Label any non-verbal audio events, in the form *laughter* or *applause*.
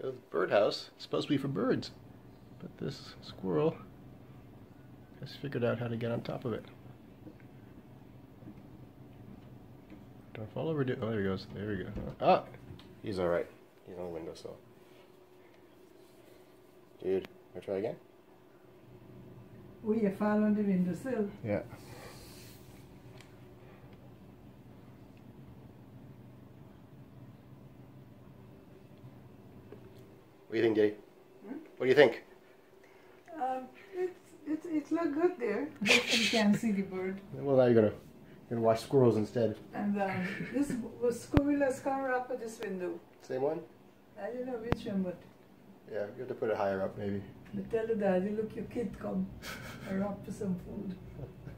So the birdhouse is supposed to be for birds, but this squirrel has figured out how to get on top of it. Don't fall over. Oh, there he goes. There we go. Ah, he's all right. He's on the windowsill. Dude, wanna try again? We you fall on the windowsill. Yeah. What do you think, Diddy? Hmm? What do you think? Um, it, it, it looked good there. *laughs* You can't see the bird. Well, now you're gonna you're gonna watch squirrels instead. And um, this was squirrel has come up at this window. Same one? I don't know which one, but Yeah, you have to put it higher up, maybe. but tell the daddy, look, your kid come. *laughs* I up for some food. *laughs*